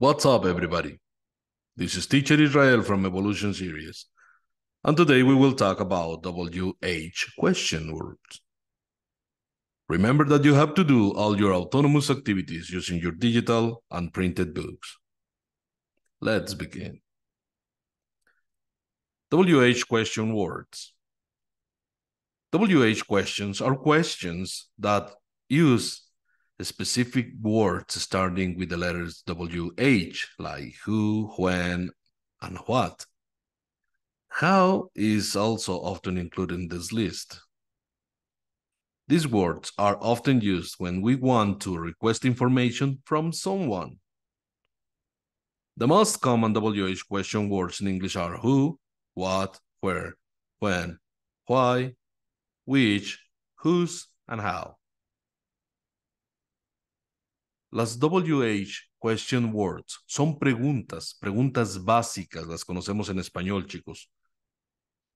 What's up, everybody? This is Teacher Israel from Evolution Series, and today we will talk about WH question words. Remember that you have to do all your autonomous activities using your digital and printed books. Let's begin. WH question words. WH questions are questions that use specific words starting with the letters WH, like who, when, and what. How is also often included in this list. These words are often used when we want to request information from someone. The most common WH question words in English are who, what, where, when, why, which, whose, and how. Las WH question words son preguntas, preguntas básicas, las conocemos en español, chicos.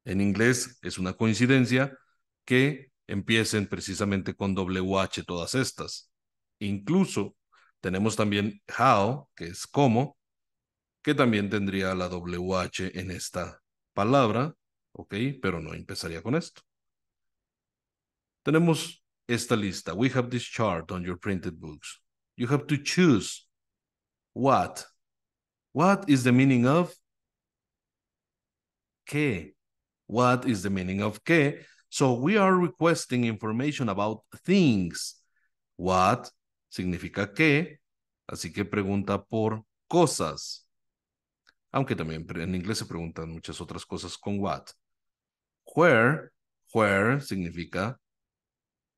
En inglés es una coincidencia que empiecen precisamente con WH todas estas. Incluso tenemos también how, que es cómo, que también tendría la WH en esta palabra, ¿ok? Pero no empezaría con esto. Tenemos esta lista. We have this chart on your printed books. You have to choose what. What is the meaning of qué? What is the meaning of qué? So we are requesting information about things. What significa qué, así que pregunta por cosas. Aunque también en inglés se preguntan muchas otras cosas con what. Where, where significa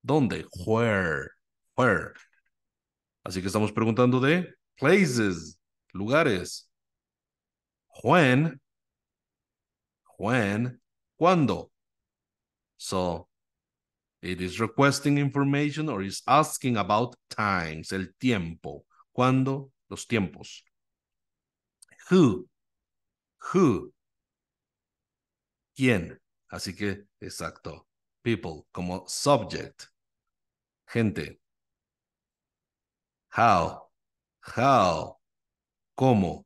dónde. Where, where. Así que estamos preguntando de places, lugares. When, when, cuándo. So, it is requesting information or is asking about times, el tiempo. ¿Cuándo? Los tiempos. Who, who. ¿Quién? Así que, exacto. People como subject. Gente. How? How? ¿Cómo?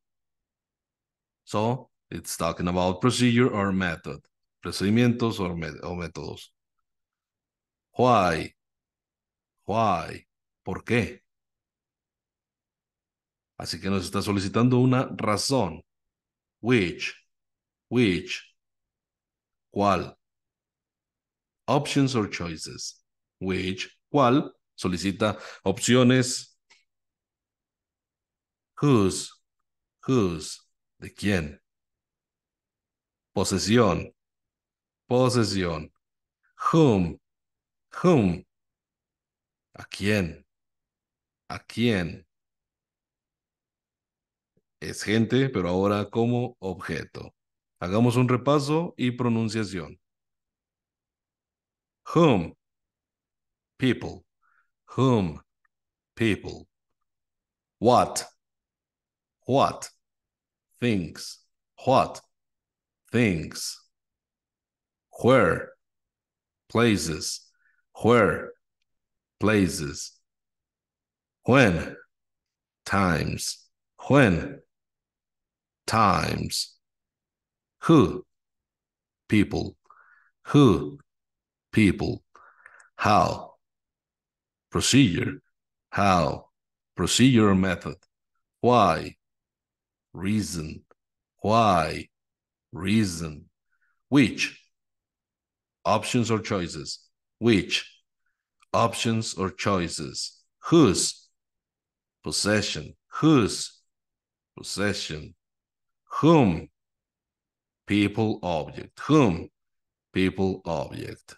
So, it's talking about procedure or method. Procedimientos o, o métodos. Why? Why? ¿Por qué? Así que nos está solicitando una razón. Which? Which? ¿Cuál? Options or choices. Which? ¿Cuál? Solicita opciones Whose, whose, ¿de quién? Posesión, posesión. Whom, whom. ¿A quién? ¿A quién? Es gente, pero ahora como objeto. Hagamos un repaso y pronunciación. Whom, people. Whom, people. What, what? Things. What? Things. Where? Places. Where? Places. When? Times. When? Times. Who? People. Who? People. How? Procedure. How? Procedure method. Why? Reason, why, reason, which, options or choices, which, options or choices, whose, possession, whose, possession, whom, people, object, whom, people, object.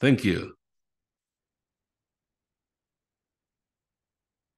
Thank you.